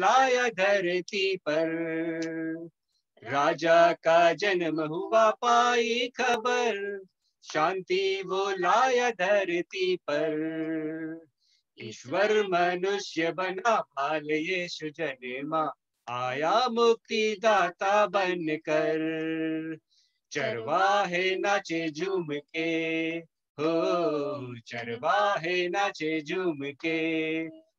लाया धरती पर। राजा का जन्म हुआ पाई खबर, शांति वो लाया धरती पर। ईश्वर मनुष्य बना बाल यीशु जन्मा, आया मुक्ति दाता बनकर चरवाहे नाचे झूम के हो चरवाहे नाचे झूम के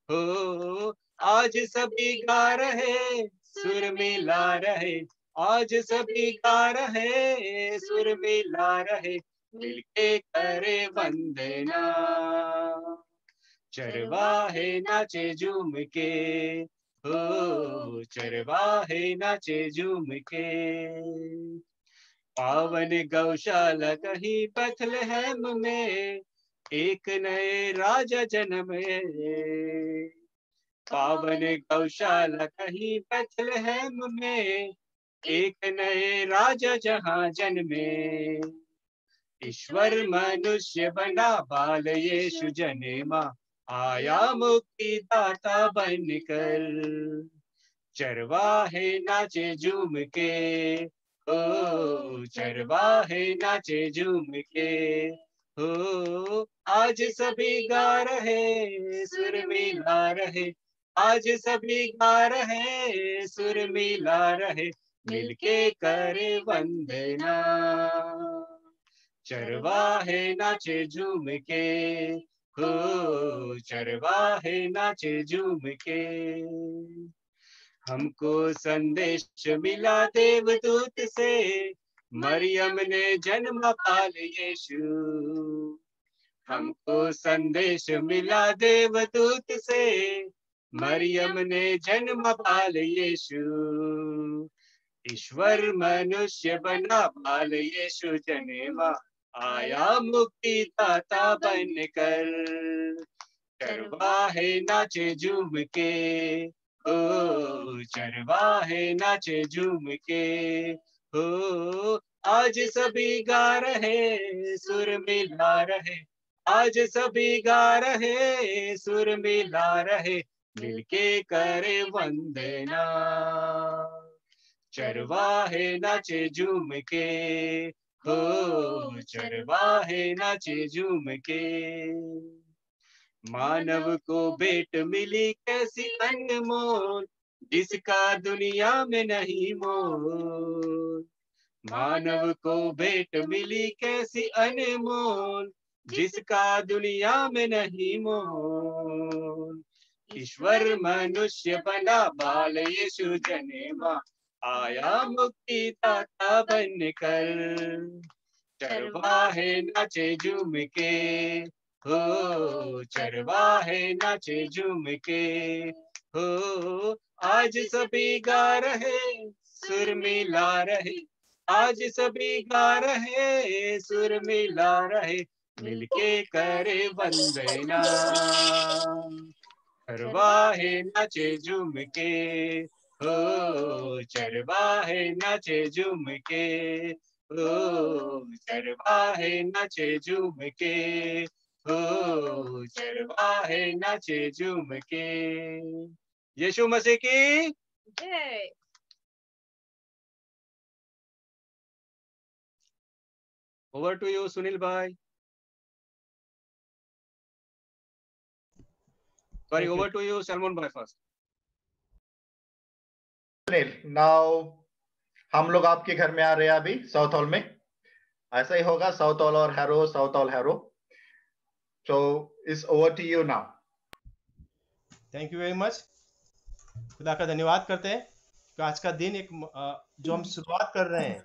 हो आज सभी गा रहे सुर मिला रहे। आज सभी गा रहे सुर मिला रहे। मिलके करे वंदना। चरवाहे नाचे झूम के हो चरवाहे नाचे झूम के पावन गौशाला कहीं बथलहम में, एक नए राजा जन्म पावन गौशाला कहीं बथलहम में एक नए राजा जहाँ जन्मे। ईश्वर मनुष्य बना बाल यीशु जनेमा आया मुक्ति दाता बनकर चरवाहे नाचे झूम के। ओ चरवाहे नाचे झूम के। हो आज सभी गा रहे सुर मिला रहे। आज सभी गा रहे सुर मिला रहे, मिलके करे वंदना। चरवाहे नाचे झूम के हो चरवाहे नाचे झूम के हमको संदेश मिला देवदूत से, मरियम ने जन्म पाल यीशु। हमको संदेश मिला देवदूत से मरियम ने जन्म पाल यीशु। ईश्वर मनुष्य बना बाल यीशु, जनेवा आया मुक्ति दाता बनकर चरवाहे नाचे झूम के ओ चरवाहे नाचे झूम के हो आज सभी गा रहे, सुर मिला रहे। आज सभी गा रहे, सुर मिला रहे मिलके करे वंदना। चरवाहे नाचे झूम के हो, चरवाहे नाचे झूम के मानव को भेंट मिली कैसी अनमोल जिसका दुनिया में नहीं मोल। मानव को भेंट मिली कैसी अनमोल, जिसका दुनिया में नहीं मोल। ईश्वर मनुष्य बना बाल यीशु जनेमा आया मुक्ति दाता बनकर। चरवाहे नाचे झूम के हो चरवाहे नाचे झूम के हो, आज सभी गा रहे, सुर मिला रहे, आज सभी गा रहे, सुर मिला रहे, मिलके करे वंदना। चरवाहे नाचे झूम के हो चरवाहे नाचे झूम के हो चरवाहे नाचे झूम के हो चरवाहे नाचे झूम के यीशु मसीह की जय। ओवर टू यू सुनील भाई sorry Thank you. Over to you Salman भाई फ़र्स्ट सुनील नाउ हम लोग आपके घर में आ रहे हैं अभी साउथ हॉल में। ऐसा ही होगा साउथ हॉल और Harrow Southall Harrow so is over to you now thank you very much खुदा का धन्यवाद करते हैं कि आज का दिन एक जो हम शुरुआत कर रहे हैं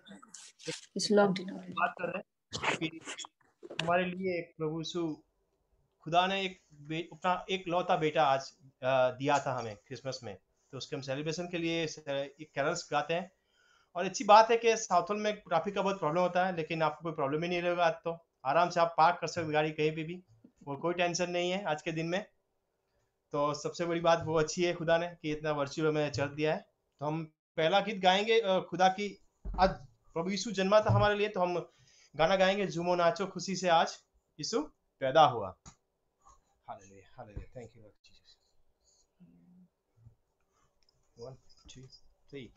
in already. बात कर रहे हैं कि हमारे लिए एक प्रभु यीशु खुदा ने एक अपना एक लौता बेटा आज दिया था हमें क्रिसमस में। तो उसके हम सेलिब्रेशन के लिए एक कैरल्स गाते हैं। और अच्छी बात है कि साउथल में ट्रैफ़िक का बहुत प्रॉब्लम होता है, लेकिन आपको कोई प्रॉब्लम ही नहीं रहेगा आज तो। आराम से आप पार्क कर सकते गाड़ी कहीं पे भी, और कोई टेंशन नहीं है आज के दिन में। तो सबसे बड़ी बात वो अच्छी है खुदा ने कि इतना वर्चुअल हमें चल दिया है। तो हम पहला गीत गाएँगे खुदा की, आज प्रभु यीशु जन्मा था हमारे लिए तो हम गाना गाएँगे झूमो नाचो खुशी से आज, यीशु पैदा हुआ। Hallelujah. Hallelujah. Thank you, Lord Jesus. One, two, three.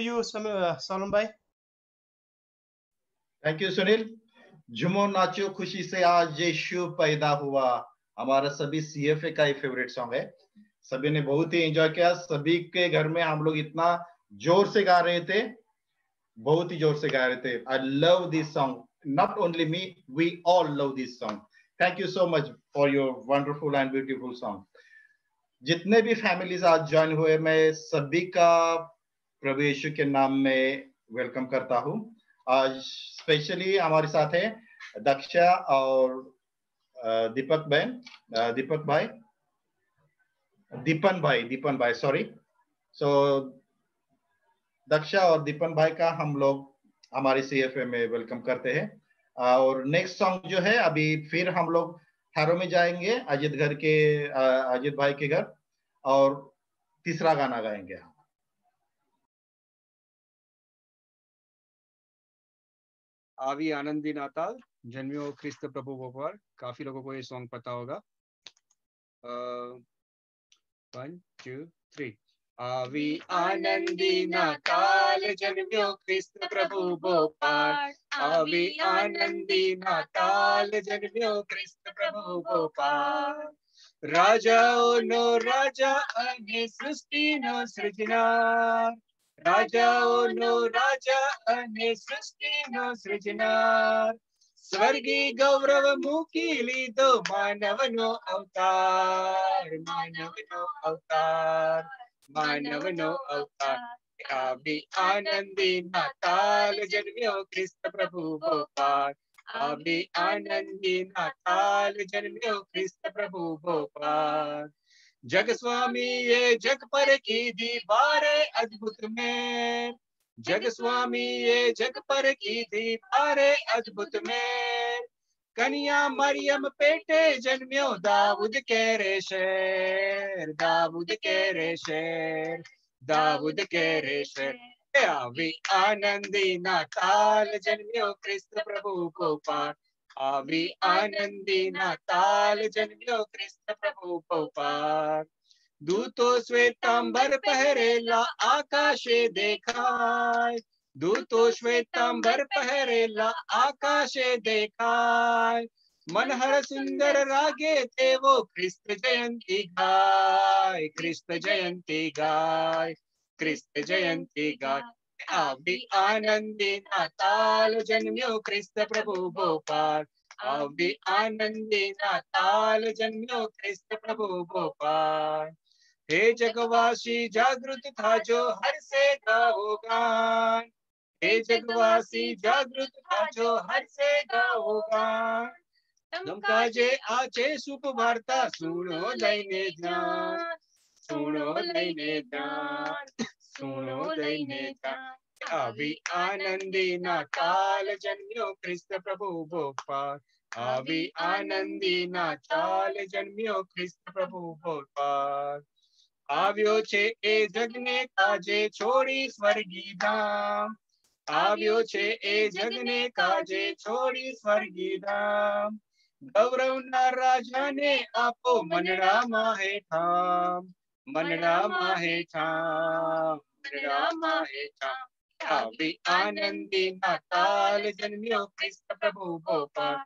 to you, Salam uh, bhai. Thank you Sunil जुमो नाचो खुशी से आज यीशु पैदा हुआ हमारा सभी सीएफए का ये फेवरेट सॉन्ग है सभी ने बहुत ही एंजॉय किया सभी के घर में हम लोग इतना ज़ोर से गा रहे थे बहुत ही ज़ोर से गा रहे थे I love this song not only me we all love this song thank you so much for your wonderful and beautiful song जितने भी फैमिलीज़ आज ज्वाइन हुए मैं सभी का प्रभु यीशु के नाम में वेलकम करता हूँ। आज स्पेशली हमारे साथ है दक्षा और दीपक बहन दीपक भाई, दीपन भाई दीपन भाई सॉरी सो दक्षा और दीपन भाई का हम लोग हमारे सी एफ़ में वेलकम करते हैं। और नेक्स्ट सॉन्ग जो है, अभी फिर हम लोग हैरो में जाएँगे, अजित घर के अजित भाई के घर, और तीसरा गाना गाएँगे हम। आवी आनंदी नाताल जन्मियो क्रिस्त प्रभु गोपाल काफ़ी लोगों को ये सॉन्ग पता होगा। वन टू थ्री आवी आनंदी नाताल जन्म्यो कृष्ण प्रभु गोपाल आवी आनंदी नाताल जन्म्यो कृष्ण प्रभु गोपाल राजाओ नो राजा अने सृष्टि नो सृजनार राजा अने सृष्टि नो सृजनार। स्वर्गीय गौरव मुकीली दो मानव नो अवतार मानव नो अवतार, मानवनो अवतार। अभी आनंदी नाताल, जन्म्यो कृष्ण प्रभु गोपाल। अभी आनंदी नाताल, जन्म्यो कृष्ण प्रभु गोपाल। जग स्वामी ये जग पर की दीवार अद्भुत में। जग स्वामी ये जग पर की दीवार अद्भुत में। कन्या मरियम पेटे जन्म्यो, दाऊद के रे शेर, दाऊद के रे शेर, दाऊद के रे शेर। अभी आनंदी नाताल जन्म्यो कृष्ण प्रभु को गोपाल अभी आनंदी नाताल जन्म्यो कृष्ण प्रभु गोपाल दूतो श्वेतांबर पहरेला आकाशे देखाय दूतो श्वेतांबर पहरेला आकाशे देखाय मनहर सुंदर रागे थे वो कृष्ण जयंती गाय कृष्ण जयंती गाय कृष्ण जयंती गाय अभी आनंदी नाताल, जन्म्यो कृष्ण प्रभु गोपाल अभी आनंदी नाताल, जन्म्यो कृष्ण प्रभु गोपाल हे जगवासी, जागृत था जो हर से गाओ गान। हे जगवासी, जागृत था जो हर से गाओगा तुमका जे आचे सुप वार्ता, सुनो लैने ध्यान। सुनो लैने ध्यान। સુણો લઈને ત્યાં આવી આનંદીના કાલ જન્મ્યો ખ્રિસ્ત પ્રભુ ભોપાલ આવી આનંદીના ચાલ જન્મ્યો ખ્રિસ્ત પ્રભુ ભોપાલ આવ્યો છે એ જગને કાજે છોડી સ્વર્ગી ધામ આવ્યો છે એ જગને કાજે છોડી સ્વર્ગી ધામ ગૌરવના રાજાને આપો મનડામાં હે ઠામ મનડામાં હે ઠામ હેઠામ આવી આનંદી નાતાલ જન્મ્યો કૃષ્ણ પ્રભુ ગોપાલ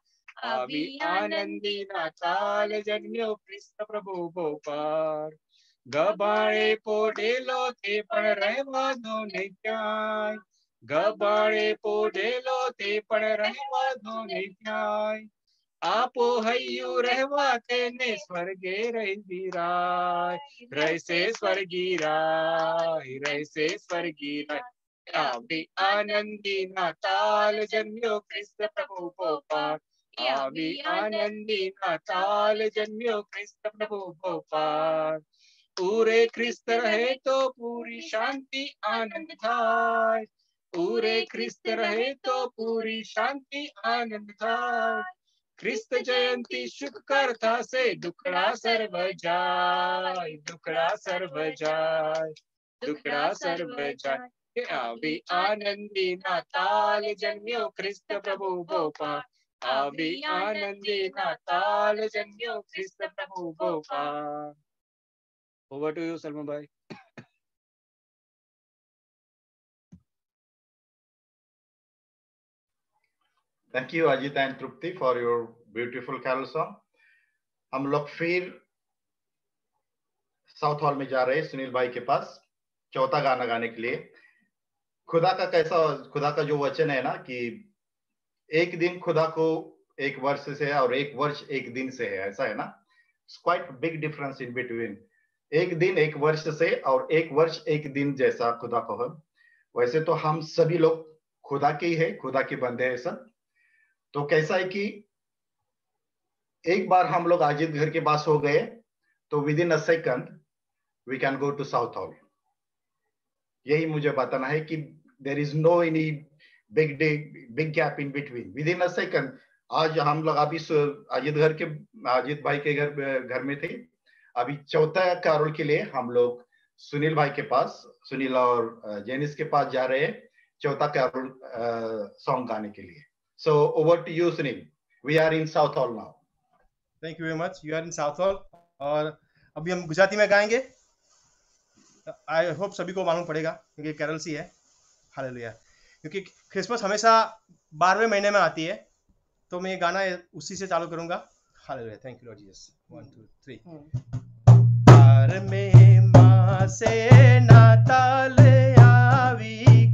આવી આનંદી નાતાલ જન્મ્યો કૃષ્ણ પ્રભુ ગોપાલ ગબાળે પોઢેલો તે પણ રહેવા દો ને ક્યાંય ગબાળે પોઢેલો તે પણ રહેવા દો ને ક્યાંય आपो हयु रहवा कहने स्वर्गे रही राय रह से स्वर्गी राय रह से स्वर्गी राय आवी आनंदी ना ताल जन्यो कृष्ण प्रभु गोपाल। आवी आनंदी ना ताल जन्यो कृष्ण प्रभु गोपाल। पूरे ख्रिस्त रहे तो पूरी शांति आनंद थाय। पूरे ख्रिस्त रहे तो पूरी शांति आनंद थाय। ख्रिस्त जयंती सुख करता से दुखड़ा सर्व जाय दुखड़ा सर्व जाय दुखड़ा सर्व जाय अभी आनंदी नाताल जन्म्यो ख्रिस्त प्रभु गोपाल अभी आनंदी नाताल जन्म्यो ख्रिस्त प्रभु गोपा ओवर टू यू सलमा भाई। Thank you Ajit and Tripti for your beautiful carol song हम लोग फिर साउथ हॉल में जा रहे हैं सुनील भाई के पास, चौथा गाना गाने के लिए। खुदा का कैसा, खुदा का जो वचन है ना कि एक दिन खुदा को एक वर्ष से है और एक वर्ष एक दिन से है, ऐसा है ना? Quite big difference in between एक दिन एक वर्ष से और एक वर्ष एक दिन जैसा खुदा को है। वैसे तो हम सभी लोग खुदा के ही है, खुदा के बंदे हैं सब। तो कैसा है कि एक बार हम लोग आजिद घर के पास हो गए तो within a second we can go to Southall यही मुझे बताना है कि there is no any big day big gap in between within a second आज हम लोग अभी अजित घर के अजित भाई के घर घर में थे। अभी चौथा कैरोल के लिए हम लोग सुनील भाई के पास, सुनील और जेनिस के पास जा रहे हैं चौथा कैरोल सॉन्ग गाने के लिए। So over to you Sunil we are in Southall now thank you very much you are in Southall और अभी हम गुजराती में गाएँगे। आई होप सभी को मालूम पड़ेगा, क्योंकि कैरल सी है। हालेलुया क्योंकि क्रिसमस हमेशा बारहवें महीने में आती है। तो मैं ये गाना उसी से चालू करूँगा। हालेलुया थैंक यू लॉर्ड 1 2 3 बार में नाताल आवी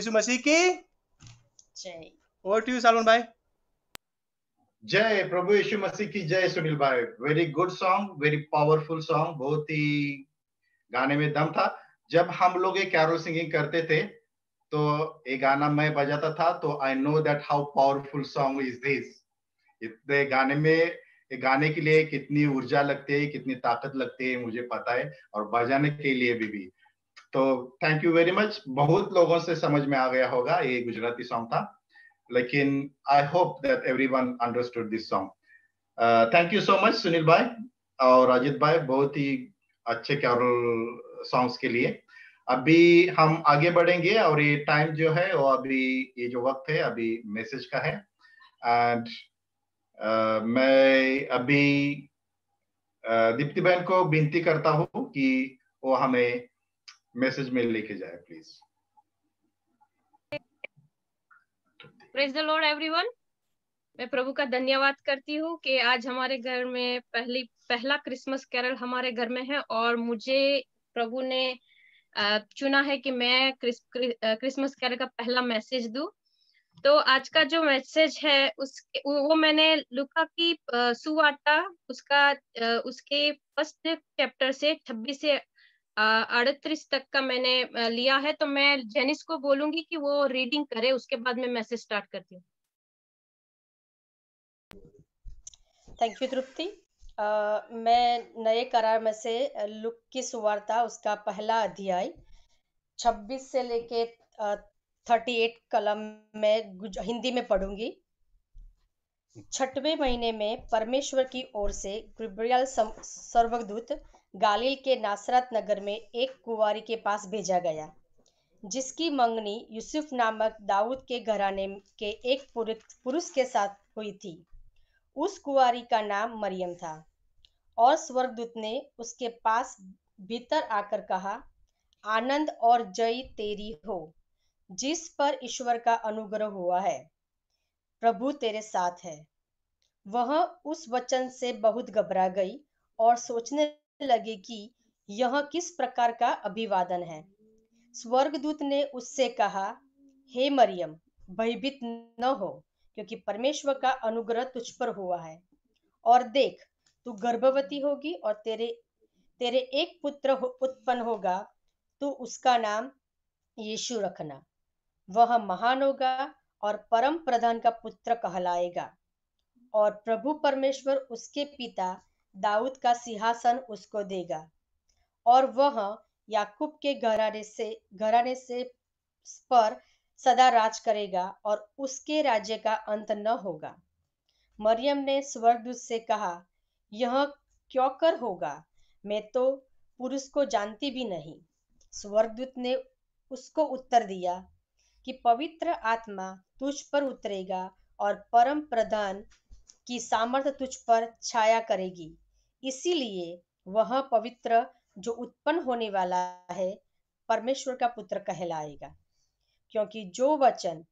यीशु मसीह की। जय। ओवर टू यू सालमन भाई। जय प्रभु यीशु मसीह की जय सुनील भाई। Very good song very powerful song बहुत ही गाने में दम था। जब हम लोग ये कैरोल सिंगिंग करते थे तो ये गाना मैं बजाता था तो I know that how powerful song is this इतने गाने में गाने के लिए कितनी ऊर्जा लगती है कितनी ताकत लगती है मुझे पता है और बजाने के लिए भी भी। तो थैंक यू वेरी मच बहुत लोगों से समझ में आ गया होगा ये गुजराती सॉन्ग था। लेकिन I hope that everyone understood this song thank you so much Sunil भाई और अजित भाई बहुत ही अच्छे कैरोल सॉन्ग्स के लिए। अभी हम आगे बढ़ेंगे और ये टाइम जो है वो अभी ये जो वक्त है अभी मैसेज का है। एंड uh, मैं अभी uh, दीप्ति बहन को विनती करता हूँ कि वो हमें मैसेज में लेके जाए please praise the Lord everyone मैं प्रभु का धन्यवाद करती हूँ कि आज हमारे घर में पहली पहला क्रिसमस कैरल हमारे घर में है और मुझे प्रभु ने चुना है कि मैं क्रिस, क्रि- क्रिसमस कैरल का पहला मैसेज दू। तो आज का जो मैसेज है उस वो मैंने लुका की सुवार्ता उसका उसके फ़र्स्ट चैप्टर से 26 से अड़तीस तक का मैंने लिया है तो मैं जेनिस को बोलूँगी कि वो रीडिंग करे, उसके बाद मैं मैसेज स्टार्ट करती हूँ। थैंक यू तृप्ति मैं नए करार में से लुक की सुवार्ता, उसका पहला अध्याय 26 से लेके थर्टी एट कलम में हिंदी में पढ़ूँगी। छठवें महीने में परमेश्वर की ओर से ग्रिब्रियल सर्वदूत गालिल के नासरत नगर में एक कुंवारी के पास भेजा गया, जिसकी मंगनी यूसुफ नामक दाऊद के घराने के एक पुरुष के साथ हुई थी। उस कुंवारी का नाम मरियम था और स्वर्गदूत ने उसके पास भीतर आकर कहा, आनंद और जय तेरी हो, जिस पर ईश्वर का अनुग्रह हुआ है, प्रभु तेरे साथ है। वह उस वचन से बहुत घबरा गई और सोचने लगी कि यह किस प्रकार का अभिवादन है? स्वर्गदूत ने उससे कहा हे मरियम भयभीत न हो क्योंकि परमेश्वर का अनुग्रह तुझ पर हुआ है। और देख तू गर्भवती होगी और तेरे तेरे एक पुत्र हो, उत्पन्न होगा। तो उसका नाम यीशु रखना। वह महान होगा और परम प्रधान का पुत्र कहलाएगा। और प्रभु परमेश्वर उसके पिता दाऊद का सिंहासन उसको देगा। और वह याकूब के घराने से घराने से पर सदा राज करेगा और उसके राज्य का अंत न होगा। मरियम ने स्वर्गदूत से कहा, यह क्यों कर होगा? मैं तो पुरुष को जानती भी नहीं। स्वर्गदूत ने उसको उत्तर दिया कि, पवित्र आत्मा तुझ पर उतरेगा और परम प्रधान की सामर्थ्य तुझ पर छाया करेगी। इसीलिए वह पवित्र जो उत्पन्न होने वाला है, परमेश्वर का पुत्र कहलाएगा। क्योंकि जो वचन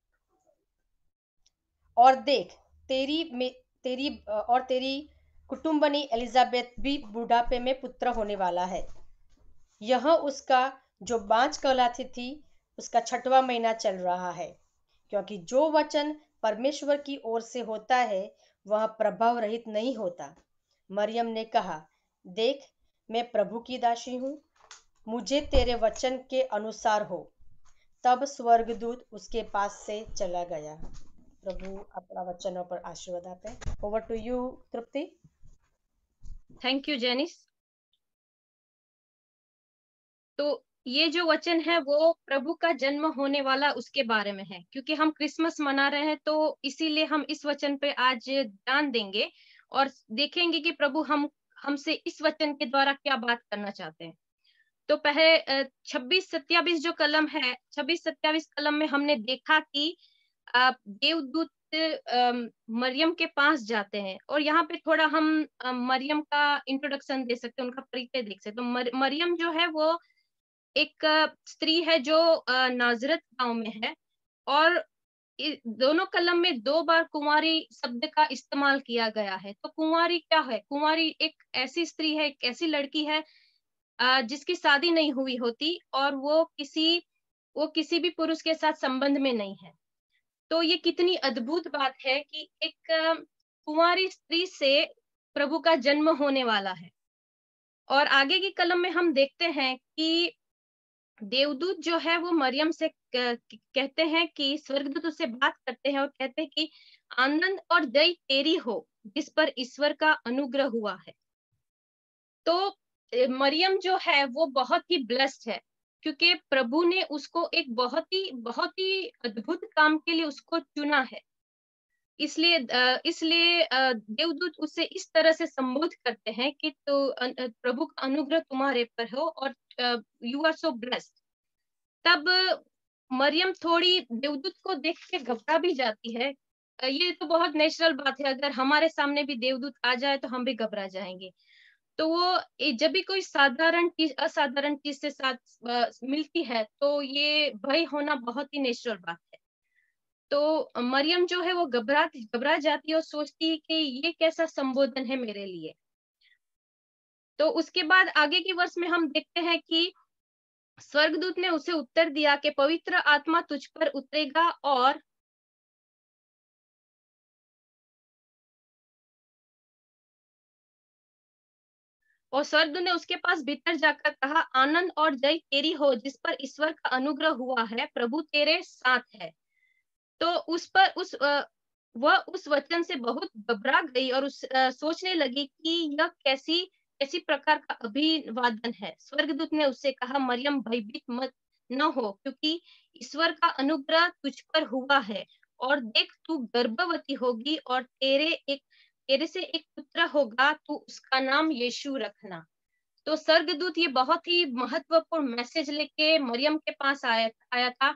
और देख, तेरी में, तेरी, और तेरी कुटुंबनी एलिजाबेथ भी बुढ़ापे में पुत्र होने वाला है। यह उसका जो बांझ कहलाती थी, उसका छठवा महीना चल रहा है। क्योंकि जो वचन परमेश्वर की ओर से होता है वह प्रभाव रहित नहीं होता। मरियम ने कहा, देख, मैं प्रभु की दासी हूँ। मुझे तेरे वचन के अनुसार हो। तब स्वर्गदूत उसके पास से चला गया। प्रभु अपना वचनों पर आशीर्वाद आपे over to you Tripti. Thank you Janice तो ये जो वचन है वो प्रभु का जन्म होने वाला उसके बारे में है। क्योंकि हम क्रिसमस मना रहे हैं तो इसीलिए हम इस वचन पे आज ध्यान देंगे और देखेंगे कि प्रभु हम, हमसे इस वचन के द्वारा क्या बात करना चाहते हैं। तो पहले छब्बीस सत्यावीस जो कलम है, छब्बीस सत्यावीस कलम में हमने देखा कि देवदूत मरियम के पास जाते हैं और यहाँ पे थोड़ा हम मरियम का इंट्रोडक्शन दे सकते हैं, उनका परिचय देख सकते तो मरियम जो है वो एक स्त्री है जो नाजरत गाँव में है और दोनों कलम में दो बार कुंवारी शब्द का इस्तेमाल किया गया है। तो कुंवारी क्या है? कुंवारी एक ऐसी स्त्री है, एक ऐसी लड़की है जिसकी शादी नहीं हुई होती और वो किसी वो किसी भी पुरुष के साथ संबंध में नहीं है। तो ये कितनी अद्भुत बात है कि एक कुंवारी स्त्री से प्रभु का जन्म होने वाला है। और आगे की कलम में हम देखते हैं कि देवदूत जो है वो मरियम से कहते हैं कि स्वर्गदूत उससे बात करते हैं और कहते हैं कि आनंद और दय तेरी हो, जिस पर ईश्वर का अनुग्रह हुआ है। तो मरियम जो है वो बहुत ही ब्लेस्ड है, क्योंकि प्रभु ने उसको एक बहुत ही बहुत ही अद्भुत काम के लिए उसको चुना है। इसलिए इसलिए देवदूत उसे इस तरह से संबोध करते हैं कि तो प्रभु का अनुग्रह तुम्हारे पर हो और यू आर सो ब्लेस्ड तब मरियम थोड़ी देवदूत को देख के घबरा भी जाती है। ये तो बहुत नेचुरल बात है। अगर हमारे सामने भी देवदूत आ जाए तो हम भी घबरा जाएँगे। तो वो जब भी कोई साधारण चीज़ असाधारण चीज़ से साथ मिलती है तो ये भय होना बहुत ही नेचुरल बात है। तो मरियम जो है वो घबरा घबरा जाती है और सोचती है कि ये कैसा संबोधन है मेरे लिए। तो उसके बाद आगे के वर्ष में हम देखते हैं कि स्वर्गदूत ने उसे उत्तर दिया कि पवित्र आत्मा तुझ पर उतरेगा और और स्वर्गदूत ने उसके पास भीतर जाकर कहा, आनंद और जय तेरी हो, जिस पर ईश्वर का अनुग्रह हुआ है, प्रभु तेरे साथ है। तो उस पर उस वह उस वचन से बहुत घबरा गई और उस सोचने लगी कि यह कैसी कैसी प्रकार का अभिवादन है। स्वर्गदूत ने उससे कहा, मरियम, भयभीत मत न हो, क्योंकि ईश्वर का अनुग्रह तुझ पर हुआ है और देख, तू गर्भवती होगी और तेरे एक, तेरे से एक पुत्र होगा, तू उसका नाम यीशु रखना। तो स्वर्गदूत ये बहुत ही महत्वपूर्ण मैसेज लेके मरियम के पास आया आया था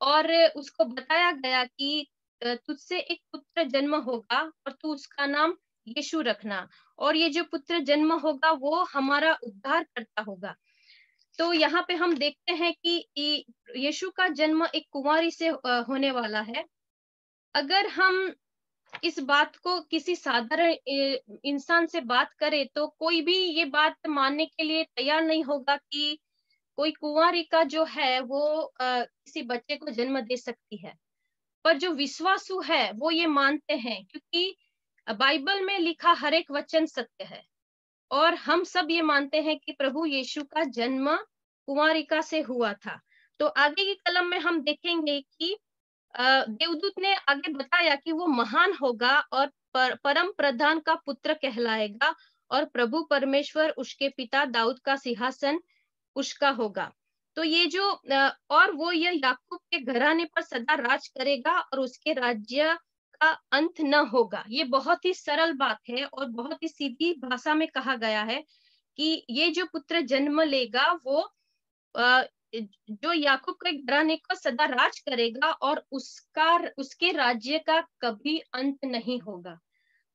और उसको बताया गया कि तुझसे एक पुत्र जन्म होगा और तू उसका नाम यीशु रखना। और ये जो पुत्र जन्म होगा, वो हमारा उद्धार करता होगा। तो यहाँ पे हम देखते हैं कि यीशु का जन्म एक कुंवारी से होने वाला है। अगर हम इस बात को किसी साधारण इंसान से बात करें तो कोई भी ये बात मानने के लिए तैयार नहीं होगा कि कोई कुंवारी का जो है, वो किसी बच्चे को जन्म दे सकती है। पर जो विश्वासु है, वो ये मानते हैं, क्योंकि बाइबल में लिखा हर एक वचन सत्य है। और हम सब ये मानते हैं कि प्रभु यीशु का जन्म कुमारिका से हुआ था। तो आगे की कलम में हम देखेंगे कि देवदूत ने आगे बताया कि वो महान होगा और पर, परम प्रधान का पुत्र कहलाएगा और प्रभु परमेश्वर उसके पिता दाऊद का सिंहासन उसका होगा। तो ये जो और वो यह याकूब के घराने पर सदा राज करेगा और उसके राज्य का अंत न होगा। ये बहुत ही सरल बात है और बहुत ही सीधी भाषा में कहा गया है कि ये जो पुत्र जन्म लेगा, वो जो याकूब के घराने को सदा राज करेगा और उसका, उसके राज्य का कभी अंत नहीं होगा।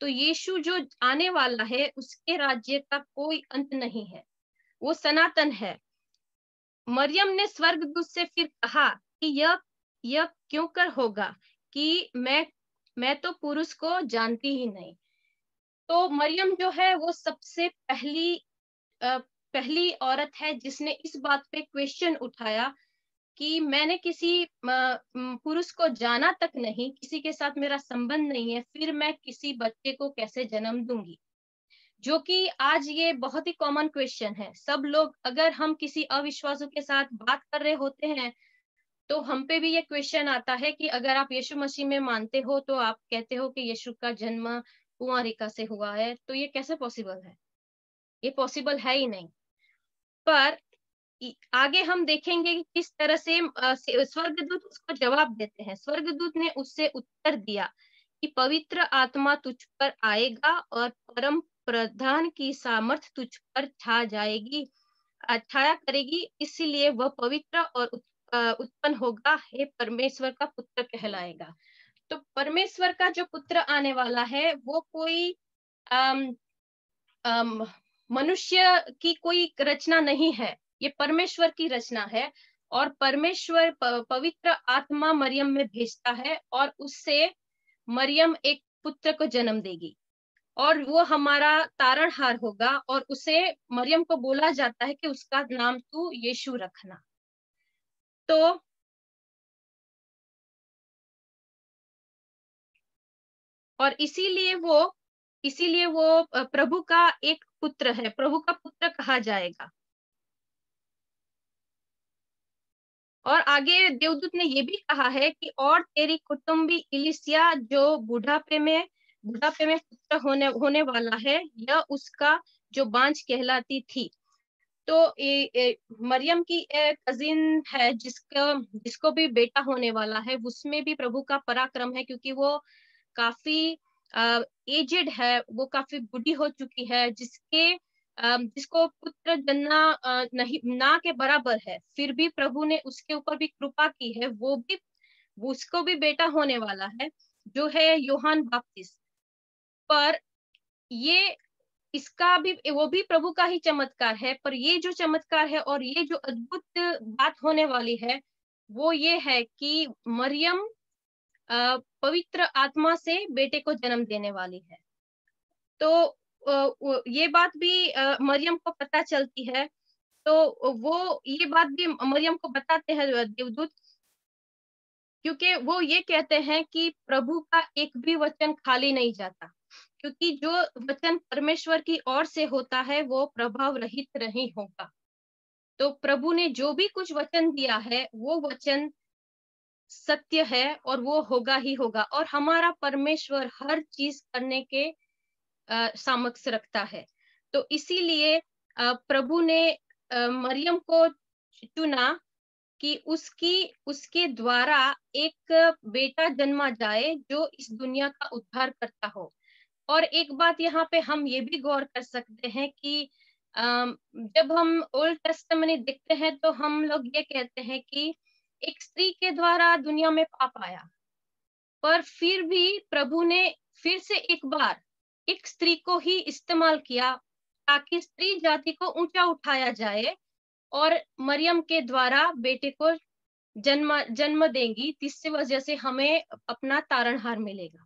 तो यीशु जो आने वाला है, उसके राज्य का कोई अंत नहीं है। वो सनातन है। मरियम ने स्वर्गदूत से फिर कहा कि यह यह क्यों कर होगा कि मैं मैं तो पुरुष को जानती ही नहीं। तो मरियम जो है, वो सबसे पहली पहली औरत है जिसने इस बात पे क्वेश्चन उठाया कि मैंने किसी पुरुष को जाना तक नहीं, किसी के साथ मेरा संबंध नहीं है, फिर मैं किसी बच्चे को कैसे जन्म दूँगी? जो कि आज ये बहुत ही कॉमन क्वेश्चन है। सब लोग, अगर हम किसी अविश्वासों के साथ बात कर रहे होते हैं तो हम पे भी ये क्वेश्चन आता है कि अगर आप यीशु मसीह में मानते हो तो आप कहते हो कि यीशु का जन्म कुमारिका से हुआ है तो ये कैसे पॉसिबल है? ये पॉसिबल है ही नहीं। पर आगे हम देखेंगे कि किस तरह से स्वर्गदूत उसको जवाब देते हैं। स्वर्गदूत ने उससे उत्तर दिया कि पवित्र आत्मा तुझ पर आएगा और परम प्रधान की सामर्थ तुझ पर छा जाएगी छाया करेगी, इसीलिए वह पवित्र और उत्पन्न होगा हे परमेश्वर का पुत्र कहलाएगा। तो परमेश्वर का जो पुत्र आने वाला है वो कोई अम, अम, मनुष्य की कोई रचना नहीं है। ये परमेश्वर की रचना है और परमेश्वर पवित्र आत्मा मरियम में भेजता है और उससे मरियम एक पुत्र को जन्म देगी और वो हमारा तारणहार होगा और उसे मरियम को बोला जाता है कि उसका नाम तू यीशु रखना। तो और इसीलिए वो इसीलिए वो प्रभु का एक पुत्र है। प्रभु का पुत्र कहा जाएगा। और आगे देवदूत ने ये भी कहा है कि, और तेरी कुटुंबी इलिसिया, जो बुढ़ापे में बुढ़ापे में पुत्र होने होने वाला है, यह उसका जो बांझ कहलाती थी। तो ए, ए, मरियम की एक कजिन है जिसका जिसको भी बेटा होने वाला है उसमें भी प्रभु का पराक्रम है क्योंकि वो काफ़ी एजेड है वो काफ़ी बुढ़ी हो चुकी है जिसके जिसको पुत्र जनना नहीं ना के बराबर है। फिर भी प्रभु ने उसके ऊपर भी कृपा की है वो भी उसको भी बेटा होने वाला है जो है योहान बाप्तिस पर ये इसका भी, वो भी प्रभु का ही चमत्कार है, पर ये जो चमत्कार है और ये जो अद्भुत बात होने वाली है, वो ये है कि मरियम पवित्र आत्मा से बेटे को जन्म देने वाली है। तो ये बात भी मरियम को पता चलती है। तो वो, ये बात भी मरियम को बताते हैं देवदूत, क्योंकि वो ये कहते हैं कि प्रभु का एक भी वचन खाली नहीं जाता। क्योंकि जो वचन परमेश्वर की ओर से होता है, वो प्रभाव रहित नहीं होगा तो प्रभु ने जो भी कुछ वचन दिया है, वो वचन सत्य है और वो होगा ही होगा। और हमारा परमेश्वर हर चीज़ करने के सामर्थ्य रखता है। तो इसीलिए प्रभु ने मरियम को चुना कि उसकी, उसके द्वारा एक बेटा जन्मा जाए जो इस दुनिया का उद्धार करता हो। और एक बात यहाँ पे हम ये भी गौर कर सकते हैं कि जब हम ओल्ड टेस्टमनी देखते हैं तो हम लोग ये कहते हैं कि एक स्त्री के द्वारा दुनिया में पाप आया, पर फिर भी प्रभु ने फिर से एक बार एक स्त्री को ही इस्तेमाल किया ताकि स्त्री जाति को ऊँचा उठाया जाए और मरियम के द्वारा बेटे को जन्म जन्म देंगी जिससे वजह से हमें अपना तारणहार मिलेगा।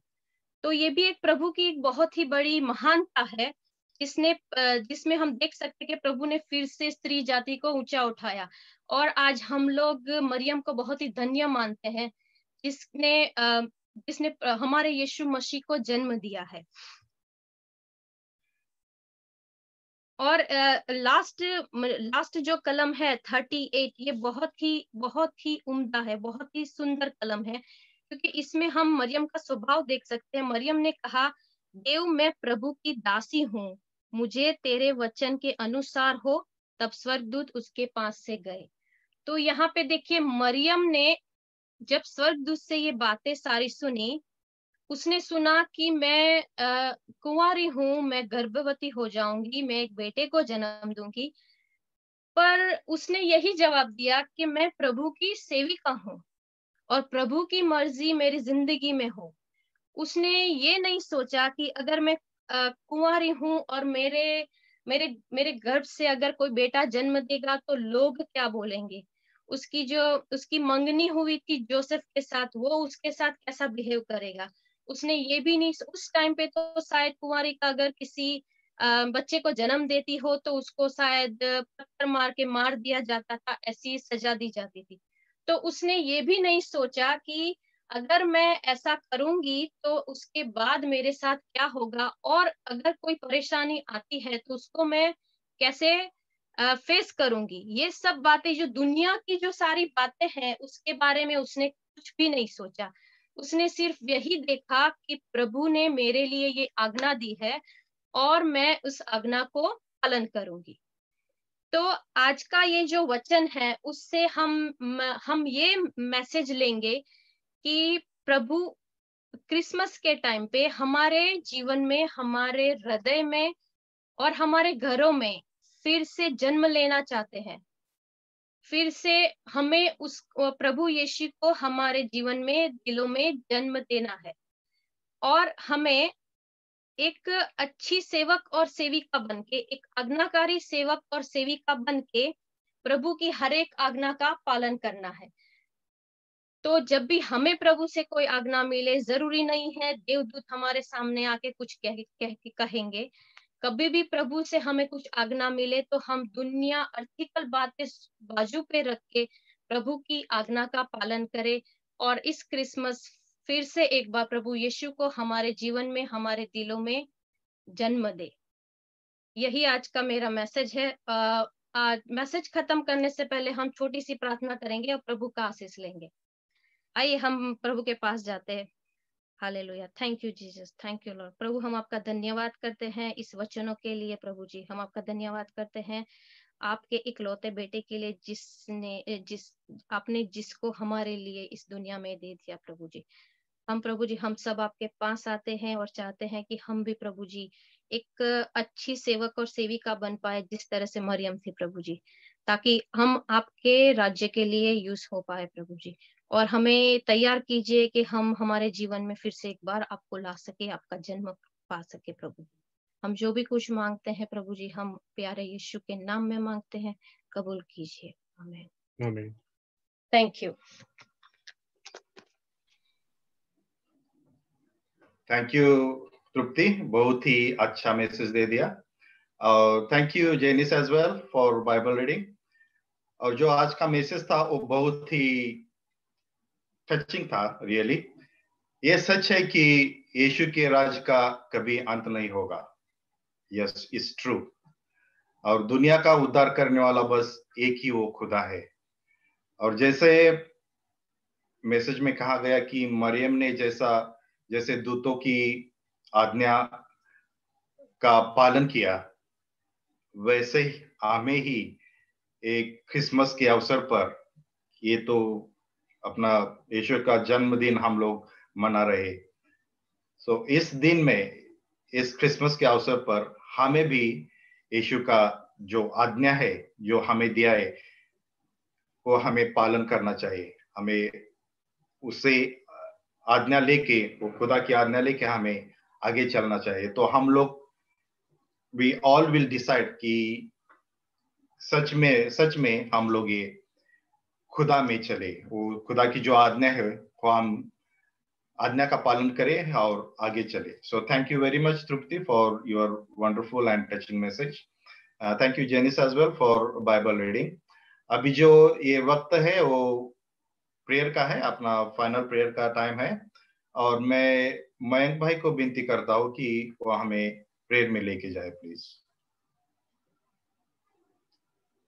तो ये भी एक प्रभु की एक बहुत ही बड़ी महानता है, जिसने जिसमें हम देख सकते कि प्रभु ने फिर से स्त्री जाति को ऊँचा उठाया। और आज हम लोग मरियम को बहुत ही धन्य मानते हैं, जिसने जिसने हमारे यीशु मसीह को जन्म दिया है। और लास्ट लास्ट जो कलम है थर्टी एट ये बहुत ही बहुत ही उम्दा है, बहुत ही सुंदर कलम है। क्योंकि इसमें हम मरियम का स्वभाव देख सकते हैं। मरियम ने कहा, देव, मैं प्रभु की दासी हूँ। मुझे तेरे वचन के अनुसार हो, तब स्वर्गदूत उसके पास से गए। तो यहाँ पे देखिए, मरियम ने जब स्वर्गदूत से ये बातें सारी सुनी, उसने सुना कि मैं कुंवारी हूँ, मैं गर्भवती हो जाऊँगी, मैं एक बेटे को जन्म दूँगी। पर उसने यही जवाब दिया कि मैं प्रभु की सेविका हूँ। और प्रभु की मर्ज़ी मेरी ज़िंदगी में हो। उसने ये नहीं सोचा कि अगर मैं कुंवारी हूँ और मेरे मेरे मेरे गर्भ से अगर कोई बेटा जन्म देगा तो लोग क्या बोलेंगे? उसकी जो, उसकी मंगनी हुई थी जोसेफ के साथ, वो उसके साथ कैसा बिहेव करेगा? उसने ये भी नहीं उस टाइम पे तो शायद कुंवारी का अगर किसी बच्चे को जन्म देती हो तो उसको शायद पत्थर मार के मार दिया जाता था, ऐसी सजा दी जाती थी। तो उसने ये भी नहीं सोचा कि अगर मैं ऐसा करूँगी तो उसके बाद मेरे साथ क्या होगा? और अगर कोई परेशानी आती है तो उसको मैं कैसे फेस करूँगी? ये सब बातें जो दुनिया की जो सारी बातें हैं, उसके बारे में उसने कुछ भी नहीं सोचा। उसने सिर्फ़ यही देखा कि प्रभु ने मेरे लिए ये आज्ञा दी है और मैं उस आज्ञा को पालन करूँगी। तो आज का ये जो वचन है, उससे हम हम ये मैसेज लेंगे कि प्रभु क्रिसमस के टाइम पे हमारे जीवन में, हमारे हृदय में और हमारे घरों में फिर से जन्म लेना चाहते हैं। फिर से हमें उस, प्रभु यीशु को हमारे जीवन में, दिलों में जन्म देना है। और हमें एक अच्छी सेवक और सेविका बन के एक आज्ञाकारी सेवक और सेविका बन के प्रभु की हर एक आज्ञा का पालन करना है। तो जब भी हमें प्रभु से कोई आज्ञा मिले ज़रूरी नहीं है देवदूत हमारे सामने आके कुछ कह, कह कहेंगे। कभी भी प्रभु से हमें कुछ आज्ञा मिले तो हम दुनिया अर्थिकल बातें बाजू पे रख के प्रभु की आज्ञा का पालन करें और इस क्रिसमस फिर से एक बार प्रभु यीशु को हमारे जीवन में, हमारे दिलों में जन्म दे। यही आज का मेरा मैसेज है। आज मैसेज खत्म करने से पहले हम छोटी सी प्रार्थना करेंगे और प्रभु का आशीष लेंगे। आइए हम प्रभु के पास जाते हैं। Hallelujah thank you Jesus thank you Lord प्रभु, हम आपका धन्यवाद करते हैं इस वचनों के लिए, प्रभु जी। हम आपका धन्यवाद करते हैं आपके इकलौते बेटे के लिए जिसने, जिस, आपने जिसको हमारे लिए इस दुनिया में दे दिया, प्रभु जी। हम प्रभु जी हम सब आपके पास आते हैं और चाहते हैं कि हम भी प्रभु जी एक अच्छी सेवक और सेविका बन पाए जिस तरह से मरियम थी प्रभु जी ताकि हम आपके राज्य के लिए यूज़ हो पाए प्रभु जी। और हमें तैयार कीजिए कि हम हमारे जीवन में फिर से एक बार आपको ला सके आपका जन्म पा सके प्रभु हम जो भी कुछ मांगते हैं प्रभु जी हम प्यारे यीशु के नाम में मांगते हैं कबूल कीजिए। हमें thank you thank you Tripti बहुत ही अच्छा मैसेज दे दिया। और thank you Janice as well for Bible reading और जो आज का मैसेज था, वो बहुत ही टचिंग था रियली ये सच है कि यीशु के राज का कभी अंत नहीं होगा। यस इज़ ट्रू और दुनिया का उद्धार करने वाला बस एक ही वो खुदा है। और जैसे मैसेज में कहा गया कि मरियम ने जैसा जैसे दूतों की आज्ञा का पालन किया वैसे ही हमें ही एक क्रिसमस के अवसर पर ये तो अपना ईश्वर का जन्मदिन हम लोग मना रहे। सो so, इस दिन में इस क्रिसमस के अवसर पर हमें भी यीशु का जो आज्ञा है जो हमें दिया है वो हमें पालन करना चाहिए। हमें उससे आज्ञा लेके वो खुदा की आज्ञा लेके हमें आगे चलना चाहिए। तो हम लोग वी ऑल विल डिसाइड कि सच में सच में हम लोग ये खुदा में चले। वो खुदा की जो आज्ञा है, वो हम आज्ञा का पालन करें और आगे चले। So thank you very much Tripti for your wonderful and touching message thank you Janice as well for Bible reading अभी जो ये वक्त है, वो प्रेयर का है, अपना फाइनल प्रेयर का टाइम है। और मैं मयंक भाई को विनती करता हूँ कि वो हमें प्रेयर में लेके जाए प्लीज़